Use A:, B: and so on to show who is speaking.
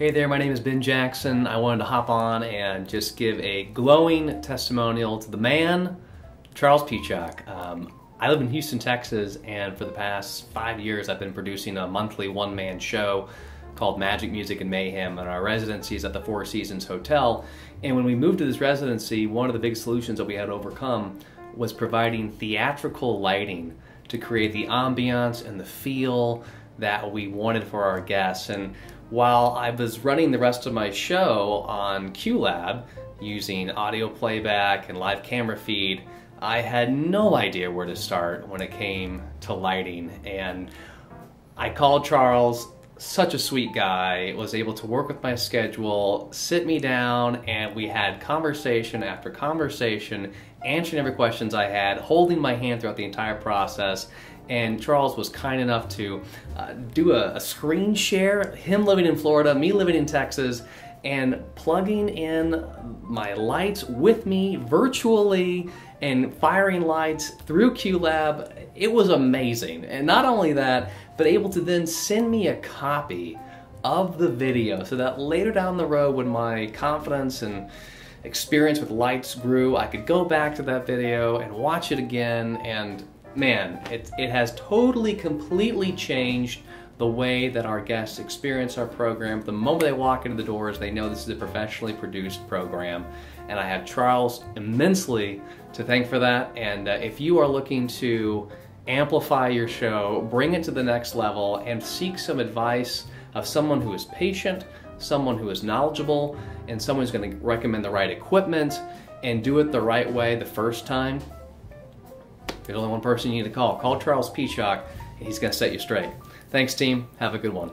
A: Hey there, my name is Ben Jackson. I wanted to hop on and just give a glowing testimonial to the man, Charles Peachock. Um, I live in Houston, Texas, and for the past five years I've been producing a monthly one man show called Magic Music and Mayhem, and our residency is at the Four Seasons Hotel. And when we moved to this residency, one of the big solutions that we had to overcome was providing theatrical lighting to create the ambiance and the feel that we wanted for our guests. And while I was running the rest of my show on QLab using audio playback and live camera feed, I had no idea where to start when it came to lighting. And I called Charles, such a sweet guy, was able to work with my schedule, sit me down, and we had conversation after conversation, answering every questions I had, holding my hand throughout the entire process. And Charles was kind enough to uh, do a, a screen share, him living in Florida, me living in Texas, and plugging in my lights with me virtually and firing lights through QLab. It was amazing. And not only that, but able to then send me a copy of the video so that later down the road when my confidence and experience with lights grew, I could go back to that video and watch it again and man, it, it has totally, completely changed the way that our guests experience our program. The moment they walk into the doors, they know this is a professionally produced program. And I have Charles immensely to thank for that. And uh, if you are looking to amplify your show, bring it to the next level, and seek some advice of someone who is patient, someone who is knowledgeable, and someone who's going to recommend the right equipment and do it the right way the first time, there's only one person you need to call. Call Charles Peachock, and he's going to set you straight. Thanks, team. Have a good one.